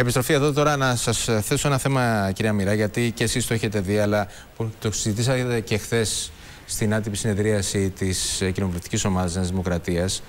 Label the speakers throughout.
Speaker 1: Επιστροφή εδώ τώρα να σας θέσω ένα θέμα, κυρία Μοιρά, γιατί και εσείς το έχετε δει, αλλά το συζητήσατε και χθες στην άτυπη συνεδρίαση της κοινοβουλευτικής ομάδας Νέας Δημοκρατίας.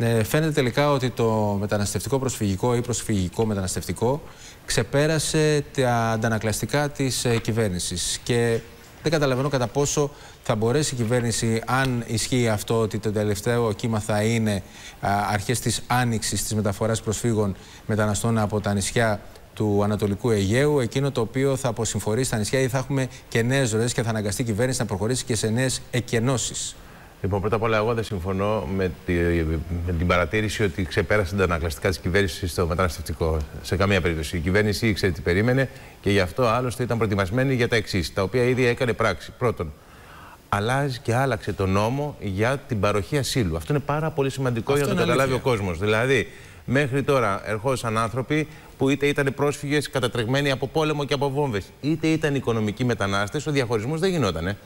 Speaker 1: Ε, φαίνεται τελικά ότι το μεταναστευτικό προσφυγικό ή προσφυγικό μεταναστευτικό ξεπέρασε τα αντανακλαστικά της ε, κυβέρνησης και δεν καταλαβαίνω κατά πόσο θα μπορέσει η κυβέρνηση, αν ισχύει αυτό ότι το τελευταίο κύμα θα είναι αρχές της άνοιξης της μεταφοράς προσφύγων μεταναστών από τα νησιά του Ανατολικού Αιγαίου, εκείνο το οποίο θα αποσυμφορήσει τα νησιά ή θα έχουμε και νέες ροέ και θα αναγκαστεί η κυβέρνηση να προχωρήσει και σε νέες εκενώσεις.
Speaker 2: Λοιπόν, πρώτα απ' όλα, εγώ δεν συμφωνώ με, τη, με την παρατήρηση ότι ξεπέρασε τα ανακλαστικά της κυβέρνησης στο μεταναστευτικό. Σε καμία περίπτωση. Η κυβέρνηση ήξερε τι περίμενε και γι' αυτό άλλωστε ήταν προετοιμασμένη για τα εξής, τα οποία ήδη έκανε πράξη. Πρώτον, αλλάζει και άλλαξε τον νόμο για την παροχή ασύλου. Αυτό είναι πάρα πολύ σημαντικό για να το καταλάβει ο κόσμος. Δηλαδή, μέχρι τώρα ερχόντουσαν άνθρωποι που είτε ήταν πρόσφυγες κατατρεγμένοι από πόλεμο και από βόμβες, είτε ήταν οικονομικοί μετανάστες, ο διαχωρισμός δεν γινόταν.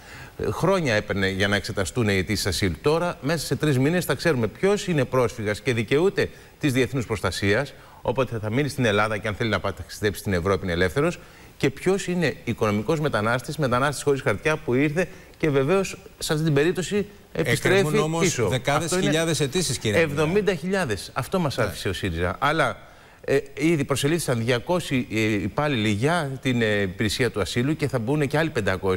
Speaker 2: Χρόνια έπαιρνε για να εξεταστούν οι αιτήσεις ασύλου. Τώρα, μέσα σε τρεις μήνες, θα ξέρουμε ποιος είναι πρόσφυγας και δικαιούται της διεθνούς προστασίας, όποτε θα μείνει στην Ελλάδα και αν θέλει να ταξιδέψει στην Ευρώπη είναι ελεύθερος, και ποιος είναι οικονομικός μετανάστης, μετανάστης χωρίς χαρτιά που ήρθε και βεβαίως σε αυτή την περίπτωση επιστρέφει
Speaker 1: Εκκρεμούν όμως
Speaker 2: πίσω.
Speaker 1: δεκάδες χιλιάδες αιτήσεις, κύριε
Speaker 2: 70.000. Αυτό μας άφησε ο ΣΥΡΙΖΑ. Αλλά ε, ήδη προσελήφθησαν 200 ε, υπάλληλοι για την ε, υπηρεσία του ασύλου και θα μπουν και άλλοι 500,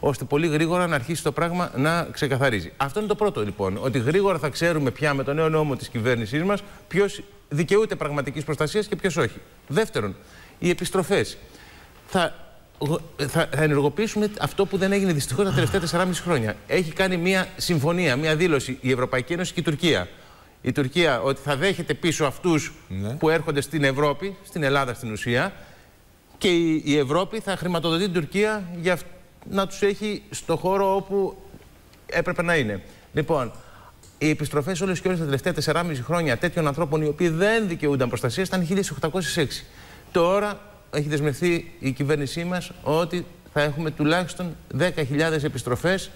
Speaker 2: ώστε πολύ γρήγορα να αρχίσει το πράγμα να ξεκαθαρίζει. Αυτό είναι το πρώτο λοιπόν, ότι γρήγορα θα ξέρουμε πια με τον νέο νόμο της κυβέρνησής μας ποιος δικαιούται πραγματικής προστασίας και ποιος όχι. Δεύτερον, οι επιστροφές. Θα θα, θα ενεργοποιήσουμε αυτό που δεν έγινε δυστυχώς τα τελευταία 4,5 χρόνια. Έχει κάνει μια συμφωνία, μια δήλωση η Ευρωπαϊκή Ένωση και η Τουρκία η Τουρκία ότι θα δέχεται πίσω αυτούς ναι. που έρχονται στην Ευρώπη, στην Ελλάδα στην ουσία, και η, Ευρώπη θα χρηματοδοτεί την Τουρκία για να τους έχει στο χώρο όπου έπρεπε να είναι. Λοιπόν, οι επιστροφές όλες και όλες τα τελευταία 4,5 χρόνια τέτοιων ανθρώπων οι οποίοι δεν δικαιούνταν προστασία ήταν 1806. Τώρα έχει δεσμευθεί η κυβέρνησή μας ότι θα έχουμε τουλάχιστον 10.000 επιστροφές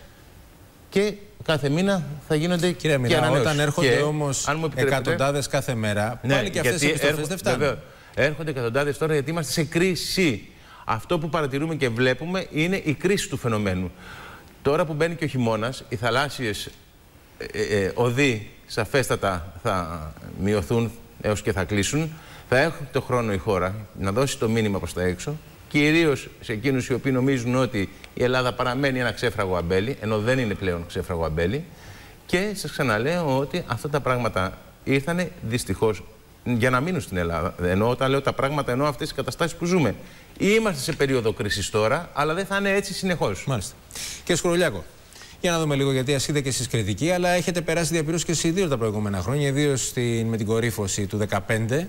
Speaker 2: και κάθε μήνα θα γίνονται
Speaker 1: Κύριε Μιρά, όταν έρχονται όμως εκατοντάδες κάθε μέρα, ναι, πάλι και αυτές οι επιστροφές δεν φτάνουν. Βέβαια,
Speaker 2: έρχονται εκατοντάδες τώρα γιατί είμαστε σε κρίση. Αυτό που παρατηρούμε και βλέπουμε είναι η κρίση του φαινομένου. Τώρα που μπαίνει και ο χειμώνας, οι θαλάσσιες ε, ε, ε, οδοί σαφέστατα θα μειωθούν έως και θα κλείσουν. Θα έχουν το χρόνο η χώρα να δώσει το μήνυμα προς τα έξω κυρίως σε εκείνους οι οποίοι νομίζουν ότι η Ελλάδα παραμένει ένα ξέφραγο αμπέλι, ενώ δεν είναι πλέον ξέφραγο αμπέλι. Και σας ξαναλέω ότι αυτά τα πράγματα ήρθαν δυστυχώς για να μείνουν στην Ελλάδα. Ενώ όταν λέω τα πράγματα, εννοώ αυτές τις καταστάσεις που ζούμε. Είμαστε σε περίοδο κρίσης τώρα, αλλά δεν θα είναι έτσι συνεχώς.
Speaker 1: Μάλιστα. Κύριε Σκουρολιάκο, για να δούμε λίγο, γιατί ασκείτε και εσείς κριτική, αλλά έχετε περάσει διαπήρωση και εσεί δύο τα προηγούμενα χρόνια, ιδίως με την κορύφωση του 2015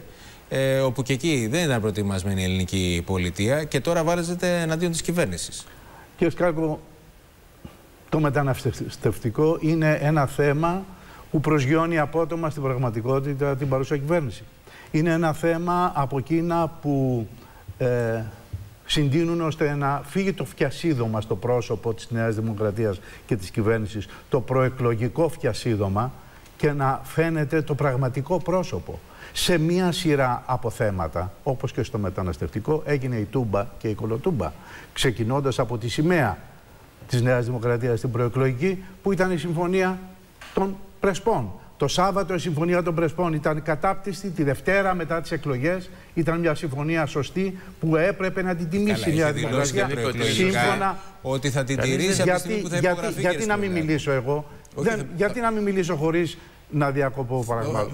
Speaker 1: ε, όπου και εκεί δεν ήταν προετοιμασμένη η ελληνική πολιτεία και τώρα βάζετε εναντίον της κυβέρνησης.
Speaker 3: Κύριε Σκάρκο, το μεταναστευτικό είναι ένα θέμα που προσγειώνει απότομα στην πραγματικότητα την παρούσα κυβέρνηση. Είναι ένα θέμα από εκείνα που ε, συντείνουν ώστε να φύγει το φιασίδωμα στο πρόσωπο της Νέας Δημοκρατίας και της κυβέρνησης, το προεκλογικό φιασίδωμα και να φαίνεται το πραγματικό πρόσωπο σε μία σειρά από θέματα, όπως και στο μεταναστευτικό, έγινε η Τούμπα και η Κολοτούμπα. Ξεκινώντας από τη σημαία της Νέας Δημοκρατίας στην προεκλογική, που ήταν η συμφωνία των Πρεσπών. Το Σάββατο η συμφωνία των Πρεσπών ήταν κατάπτυστη, τη Δευτέρα μετά τις εκλογές ήταν μια συμφωνία σωστή που έπρεπε να την τιμήσει η Νέα Δημοκρατία.
Speaker 1: Σύμφωνα ότι θα την τηρήσει από τη που θα
Speaker 3: γιατί, γιατί να μην μιλήσω εγώ, γιατί να μην μιλήσω χωρίς να διακοπώ παρακαλώ.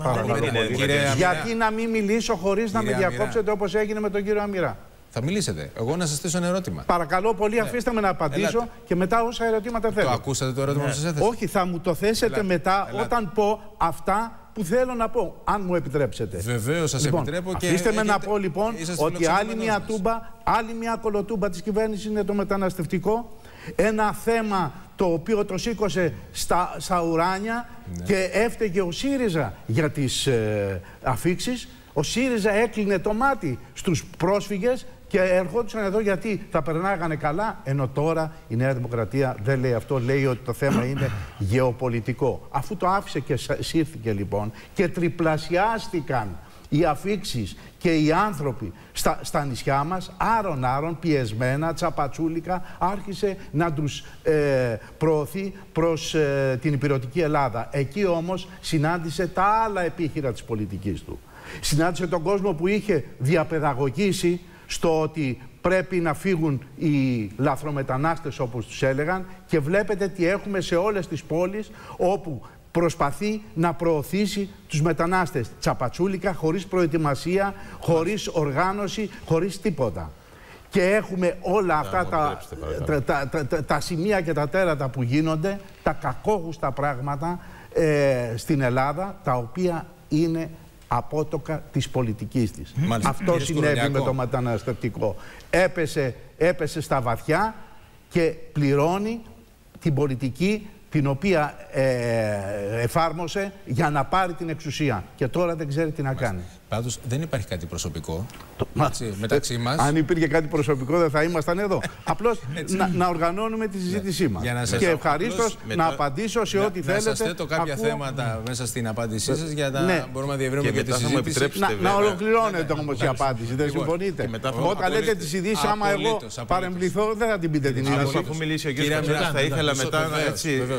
Speaker 3: Γιατί να μην μιλήσω χωρίς να με διακόψετε όπως έγινε με τον κύριο Αμυρά;
Speaker 1: Θα μιλήσετε. Εγώ να σας θέσω ένα ερώτημα.
Speaker 3: Παρακαλώ πολύ, ναι. αφήστε με να απαντήσω και μετά όσα ερωτήματα θέλω.
Speaker 1: Το ακούσατε το ερώτημα ναι. που σας έθεσα;
Speaker 3: Όχι, θα μου το θέσετε μετά όταν πω αυτά που θέλω να πω, αν μου επιτρέψετε.
Speaker 1: Βεβαίως, σας λοιπόν, επιτρέπω και.
Speaker 3: Αφήστε με να πω λοιπόν ότι άλλη μια τούμπα, άλλη μια κολοτούμπα της κυβέρνησης είναι το μεταναστευτικό. Ένα θέμα το οποίο το σήκωσε στα, στα ουράνια ναι. και έφταιγε ο ΣΥΡΙΖΑ για τις ε, αφήξεις. Ο ΣΥΡΙΖΑ έκλεινε το μάτι στους πρόσφυγες και ερχόντουσαν εδώ γιατί θα περνάγανε καλά, ενώ τώρα η Νέα Δημοκρατία δεν λέει αυτό, λέει ότι το θέμα είναι γεωπολιτικό. Αφού το άφησε και σύρθηκε λοιπόν και τριπλασιάστηκαν οι αφήξεις και οι άνθρωποι στα, στα νησιά μας άρον-άρον πιεσμένα, τσαπατσούλικα άρχισε να τους ε, προωθεί προς ε, την υπηρετική Ελλάδα. Εκεί όμως συνάντησε τα άλλα επίχειρα της πολιτικής του. Συνάντησε τον κόσμο που είχε διαπαιδαγωγήσει στο ότι πρέπει να φύγουν οι λαθρομετανάστες όπως τους έλεγαν και βλέπετε τι έχουμε σε όλες τις πόλεις όπου προσπαθεί να προωθήσει τους μετανάστες τσαπατσούλικα, χωρίς προετοιμασία, χωρίς οργάνωση, χωρίς τίποτα. Και έχουμε όλα αυτά τα, τα, τα, τα, σημεία και τα τέρατα που γίνονται, τα κακόγουστα πράγματα ε, στην Ελλάδα, τα οποία είναι απότοκα της πολιτικής της. Αυτό συνέβη με το μεταναστευτικό. Έπεσε, έπεσε στα βαθιά και πληρώνει την πολιτική την οποία ε, εφάρμοσε για να πάρει την εξουσία. Και τώρα δεν ξέρει τι να κάνει.
Speaker 1: Πάντως δεν υπάρχει κάτι προσωπικό έτσι, μεταξύ μας.
Speaker 3: Αν υπήρχε κάτι προσωπικό, δεν θα ήμασταν εδώ. Απλώς να, να, οργανώνουμε τη συζήτησή μας. Και ευχαρίστως να απαντήσω σε ό,τι θέλετε. Να σας
Speaker 1: θέτω κάποια θέματα μέσα στην απάντησή σας για να ναι. μπορούμε να διευρύνουμε και, τη συζήτηση.
Speaker 3: Να, να ολοκληρώνεται όμως η απάντηση. Δεν λοιπόν, συμφωνείτε. Όταν λέτε τις ειδήσεις, άμα εγώ παρεμβληθώ, δεν θα την πείτε την είδηση.
Speaker 2: Αφού μιλήσει ο κ. θα ήθελα μετά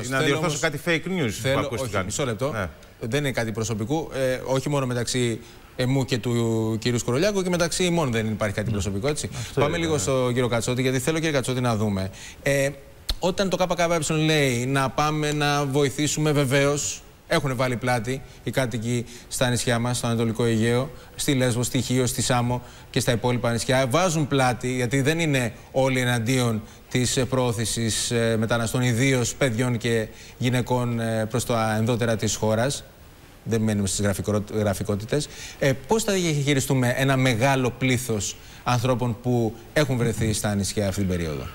Speaker 2: να διορθώσω κάτι fake news που ακούστηκαν.
Speaker 1: Μισό λεπτό. Ναι. Δεν είναι κάτι προσωπικού. Ε, όχι μόνο μεταξύ εμού και του κύριου Σκουρολιάκου και μεταξύ ημών δεν υπάρχει κάτι ναι. προσωπικό. Έτσι. Πάμε λίγο στον κύριο Κατσότη, γιατί θέλω κύριε Κατσότη να δούμε. Ε, όταν το ΚΚΕ λέει να πάμε να βοηθήσουμε βεβαίως, έχουν βάλει πλάτη οι κάτοικοι στα νησιά μας, στο Ανατολικό Αιγαίο, στη Λέσβο, στη Χίο, στη Σάμο και στα υπόλοιπα νησιά. Βάζουν πλάτη, γιατί δεν είναι όλοι εναντίον της προώθησης ε, μεταναστών, ιδίως παιδιών και γυναικών ε, προς τα ενδότερα της χώρας δεν μένουμε στις γραφικότητες. Ε, Πώς θα διαχειριστούμε ένα μεγάλο πλήθος ανθρώπων που έχουν βρεθεί στα νησιά αυτή την περίοδο;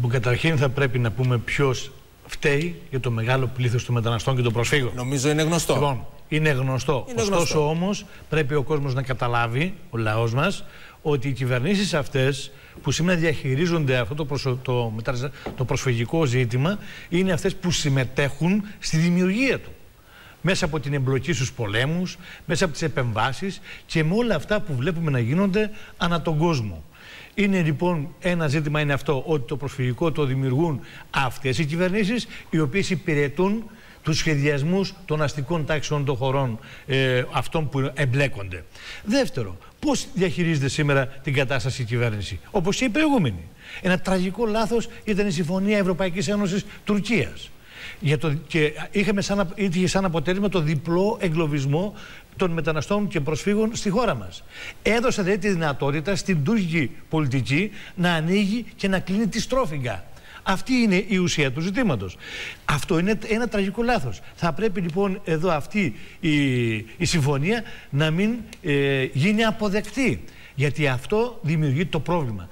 Speaker 4: Που καταρχήν θα πρέπει να πούμε ποιος φταίει για το μεγάλο πλήθος των μεταναστών και των προσφύγων.
Speaker 1: Νομίζω είναι γνωστό.
Speaker 4: Λοιπόν, είναι γνωστό. Είναι Ωστόσο όμως πρέπει ο κόσμος να καταλάβει, ο λαός μας, ότι οι κυβερνήσεις αυτές που σήμερα διαχειρίζονται αυτό το, προσω... το... το προσφυγικό ζήτημα είναι αυτές που συμμετέχουν στη δημιουργία του μέσα από την εμπλοκή στους πολέμους, μέσα από τις επεμβάσεις και με όλα αυτά που βλέπουμε να γίνονται ανά τον κόσμο. Είναι λοιπόν ένα ζήτημα είναι αυτό ότι το προσφυγικό το δημιουργούν αυτές οι κυβερνήσεις οι οποίες υπηρετούν τους σχεδιασμούς των αστικών τάξεων των χωρών ε, αυτών που εμπλέκονται. Δεύτερο, πώς διαχειρίζεται σήμερα την κατάσταση η κυβέρνηση; Όπως και η προηγούμενη. Ένα τραγικό λάθος ήταν η Συμφωνία Ευρωπαϊκής Ένωσης Τουρκίας για το, και είχαμε σαν, είχε σαν αποτέλεσμα το διπλό εγκλωβισμό των μεταναστών και προσφύγων στη χώρα μας. Έδωσε δηλαδή τη δυνατότητα στην τουρκική πολιτική να ανοίγει και να κλείνει τη στρόφιγγα. Αυτή είναι η ουσία του ζητήματος. Αυτό είναι ένα τραγικό λάθος. Θα πρέπει λοιπόν εδώ αυτή η, η συμφωνία να μην ε, γίνει αποδεκτή. Γιατί αυτό δημιουργεί το πρόβλημα.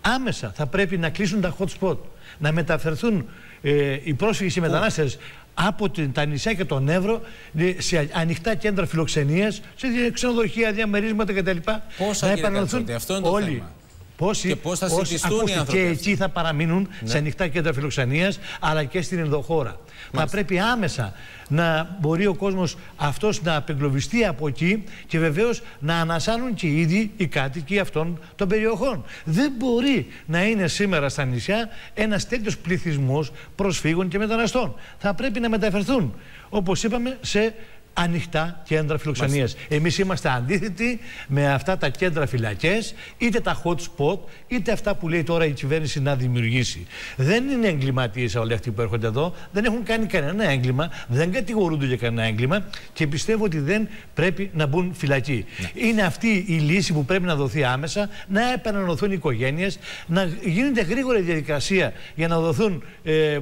Speaker 4: Άμεσα θα πρέπει να κλείσουν τα hot spot, να μεταφερθούν ε, οι πρόσφυγες και οι μετανάστες από την, τα νησιά και τον Εύρο ε, σε ανοιχτά κέντρα φιλοξενίας, σε ξενοδοχεία, διαμερίσματα κτλ.
Speaker 1: Πόσα να επαναληφθούν αυτό είναι το όλοι. Θέμα.
Speaker 4: Πόσοι,
Speaker 1: και πώς θα συντηρηθούν οι άνθρωποι.
Speaker 4: Και εκεί θα παραμείνουν ναι. σε ανοιχτά κέντρα φιλοξενίας, αλλά και στην ενδοχώρα. Θα πρέπει άμεσα να μπορεί ο κόσμος αυτός να απεγκλωβιστεί από εκεί και βεβαίως να ανασάνουν και ήδη οι κάτοικοι αυτών των περιοχών. Δεν μπορεί να είναι σήμερα στα νησιά ένας τέτοιος πληθυσμός προσφύγων και μεταναστών. Θα πρέπει να μεταφερθούν, όπως είπαμε, σε ανοιχτά κέντρα φιλοξενίας. Εμείς είμαστε αντίθετοι με αυτά τα κέντρα φυλακές, είτε τα hot spot, είτε αυτά που λέει τώρα η κυβέρνηση να δημιουργήσει. Δεν είναι εγκληματίες όλοι αυτοί που έρχονται εδώ, δεν έχουν κάνει κανένα έγκλημα, δεν κατηγορούνται για κανένα έγκλημα και πιστεύω ότι δεν πρέπει να μπουν φυλακοί. Ναι. Είναι αυτή η λύση που πρέπει να δοθεί άμεσα, να επανενωθούν οι οικογένειες, να γίνεται γρήγορη διαδικασία για να δοθούν ε, ε,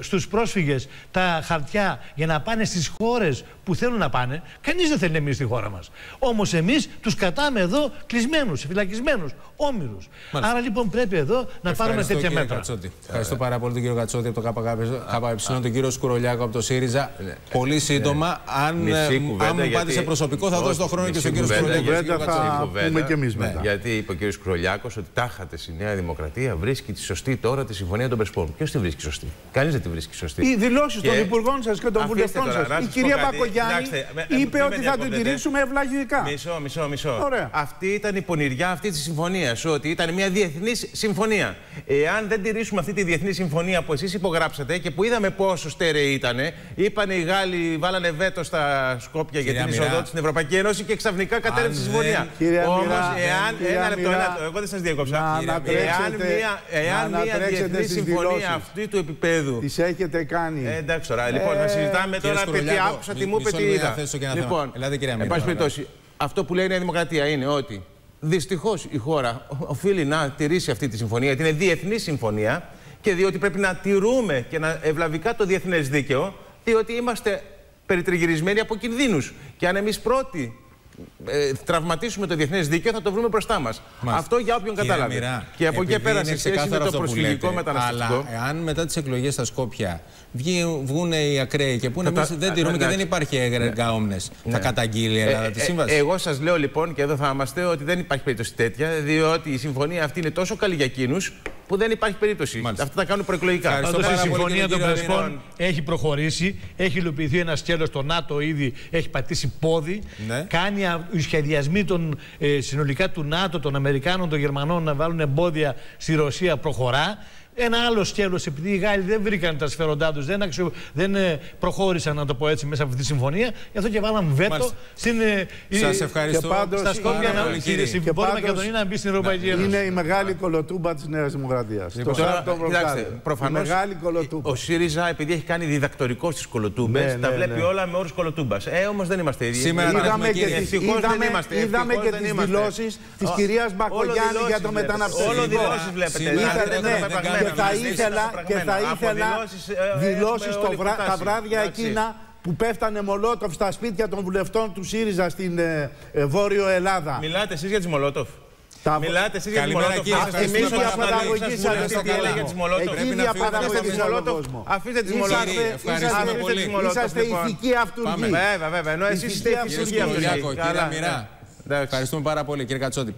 Speaker 4: στους πρόσφυγες τα χαρτιά για να πάνε στις χώρες που θέλουν να πάνε. Κανείς δεν θέλει να μείνει στη χώρα μας. Όμως εμείς τους κρατάμε εδώ κλεισμένους, φυλακισμένους, όμοιρους. Άρα λοιπόν πρέπει εδώ να πάρουμε τέτοια μέτρα.
Speaker 1: Κατσότη. Ευχαριστώ πάρα πολύ τον κύριο Κατσότη από το ΚΚΕ, τον κύριο Σκουρολιάκο από το ΣΥΡΙΖΑ. Ναι. Πολύ σύντομα, αν, ε, αν μου πάτε σε προσωπικό, θα δώσω το χρόνο και στον κύριο Σκουρολιάκο.
Speaker 3: Θα πούμε και εμείς μετά.
Speaker 2: Γιατί είπε ο κύριος Σκουρολιάκος ότι τάχατε η Νέα Δημοκρατία βρίσκει τη σωστή τώρα τη συμφωνία των Πρεσπών. Ποιος τη βρίσκει σωστή; Κανείς δεν τη βρίσκει σωστή.
Speaker 3: Οι δηλώσεις των υπουργών σας και των βουλευτών σας. Η κυρία Μπακογιάννη είπε ότι θα την τηρήσουμε ευλαγικά.
Speaker 2: Μισό, μισό, μισό. Ωραία. Αυτή ήταν η πονηριά αυτή της συμφωνίας. Ότι ήταν μια διεθνής συμφωνία. Εάν δεν τηρήσουμε αυτή τη διεθνή συμφωνία που εσείς υπογράψατε και που είδαμε πόσο στέρεη ήταν, είπαν οι Γάλλοι, βάλανε βέτο στα Σκόπια για την εισοδό στην Ευρωπαϊκή Ένωση και ξαφνικά κατέρευσε η συμφωνία. Όμως, εάν. Ένα λεπτό, εγώ δεν σας διέκοψα. Εάν μια διεθνή συμφωνία αυτή του επίπεδου.
Speaker 3: Τις έχετε κάνει.
Speaker 2: Ε, εντάξει τώρα. Λοιπόν, θα συζητάμε τώρα επειδή άκουσα τι μου είπε τι είδα. Λοιπόν, εν πάση περιπτώσει, αυτό που λέει η Νέα Δημοκρατία είναι ότι δυστυχώς η χώρα οφείλει να τηρήσει αυτή τη συμφωνία, γιατί είναι διεθνή συμφωνία και διότι πρέπει να τηρούμε και να ευλαβικά το διεθνές δίκαιο, διότι είμαστε περιτριγυρισμένοι από κινδύνους. Και αν εμείς πρώτοι ε, τραυματίσουμε το διεθνές δίκαιο, θα το βρούμε μπροστά μας. Αυτό για όποιον κατάλαβε. Μοιρά,
Speaker 1: και από εκεί πέρα, σε σχέση με το προσφυγικό μεταναστευτικό. Αλλά εάν μετά τις εκλογές στα Σκόπια βγουν οι ακραίοι και πούνε εμείς δεν τηρούμε και δεν υπάρχει έργα όμνε, θα καταγγείλει η Ελλάδα τη σύμβαση.
Speaker 2: Εγώ σας λέω λοιπόν, και εδώ θα είμαστε, ότι δεν υπάρχει περίπτωση τέτοια, διότι η συμφωνία αυτή είναι τόσο καλή για εκείνους που δεν υπάρχει περίπτωση. Μάλιστα. Αυτά τα κάνουν προεκλογικά.
Speaker 4: η συμφωνία των Πρεσπών έχει προχωρήσει, έχει υλοποιηθεί ένα σκέλος στο ΝΑΤΟ ήδη, έχει πατήσει πόδι. Ναι. Κάνει οι σχεδιασμοί των, ε, συνολικά του ΝΑΤΟ, των Αμερικάνων, των Γερμανών να βάλουν εμπόδια στη Ρωσία προχωρά. Ένα άλλο σκέλος, επειδή οι Γάλλοι δεν βρήκαν τα συμφέροντά τους, δεν, αξιο... δεν ε, προχώρησαν, να το πω έτσι, μέσα από αυτή τη συμφωνία, γι' αυτό και βάλαμε βέτο στην.
Speaker 1: Ε, Σας ευχαριστώ.
Speaker 4: Και πάντως, στα Σκόπια να και να μπει στην Ευρωπαϊκή Ένωση.
Speaker 3: Είναι η μεγάλη κολοτούμπα της Νέας Δημοκρατίας.
Speaker 2: Λοιπόν, προφανώς. Μεγάλη κολοτούμπα. Ο ΣΥΡΙΖΑ, επειδή έχει κάνει διδακτορικό στις κολοτούμπες, ναι, τα ναι, βλέπει ναι. όλα με όρους κολοτούμπας. Ε, όμως δεν είμαστε ίδιοι.
Speaker 3: Σήμερα είδαμε και τις δηλώσεις της κυρίας Μπακογιάννη για το μεταναστευτικό.
Speaker 2: Όλο δηλώσεις βλέπετε
Speaker 3: και θα ήθελα, και θα ήθελα δηλώσεις τα βράδια εκείνα που πέφτανε Μολότοφ στα σπίτια των βουλευτών του ΣΥΡΙΖΑ στην ε, ε, Βόρειο Ελλάδα.
Speaker 2: Μιλάτε εσείς για τις Μολότοφ.
Speaker 3: Τα...
Speaker 2: Μιλάτε εσείς για τις Μολότοφ.
Speaker 3: Εμείς διαπαραγωγήσαμε
Speaker 2: στο καλό.
Speaker 3: Εκεί διαπαραγωγήσαμε τον κόσμο.
Speaker 2: Αφήστε τις Μολότοφ.
Speaker 3: Ευχαριστούμε πολύ. Είσαστε ηθικοί αυτούργοι.
Speaker 2: Βέβαια, βέβαια. Ενώ εσείς είστε ηθικοί αυτούργοι.
Speaker 1: Ευχαριστούμε πάρα πολύ κύριε Κατσότη.